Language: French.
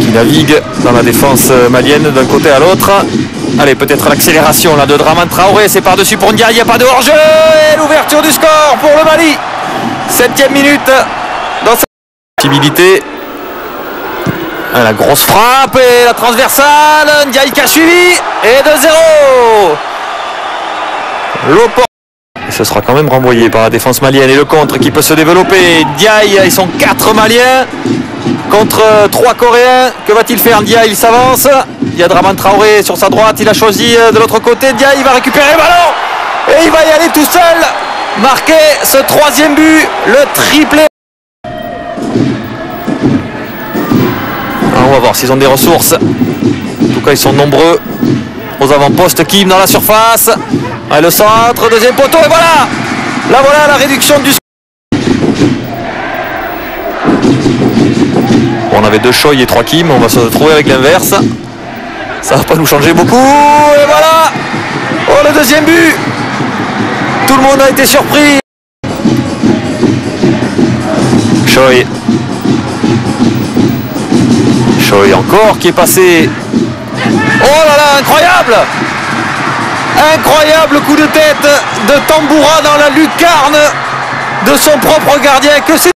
qui navigue dans la défense malienne d'un côté à l'autre. Allez, peut-être l'accélération là de Draman Traoré, c'est par-dessus pour Ndiaye, il n'y a pas de hors-jeu et l'ouverture du score pour le Mali. Septième minute dans cette possibilité. La grosse frappe et la transversale, Ndiaye qui a suivi et 2-0. L'oppor- et Ce sera quand même renvoyé par la défense malienne et le contre qui peut se développer. Ndiaye, ils sont quatre Maliens contre euh, trois Coréens. Que va-t-il faire Ndiaye, il s'avance. Il y a Draman Traoré sur sa droite, il a choisi euh, de l'autre côté. Ndiaye, il va récupérer le ballon et il va y aller tout seul. Marquer ce troisième but, le triplé. Ah, on va voir s'ils ont des ressources. En tout cas, ils sont nombreux aux avant-postes. Kim dans la surface. Ah, le centre, deuxième poteau, et voilà Là voilà la réduction du Bon, on avait deux Choi et trois Kim, on va se retrouver avec l'inverse. Ça va pas nous changer beaucoup. Et voilà Oh le deuxième but Tout le monde a été surpris. Choi. Choi encore qui est passé. Oh là là, incroyable Incroyable coup de tête de Tamboura dans la lucarne de son propre gardien. Que c'est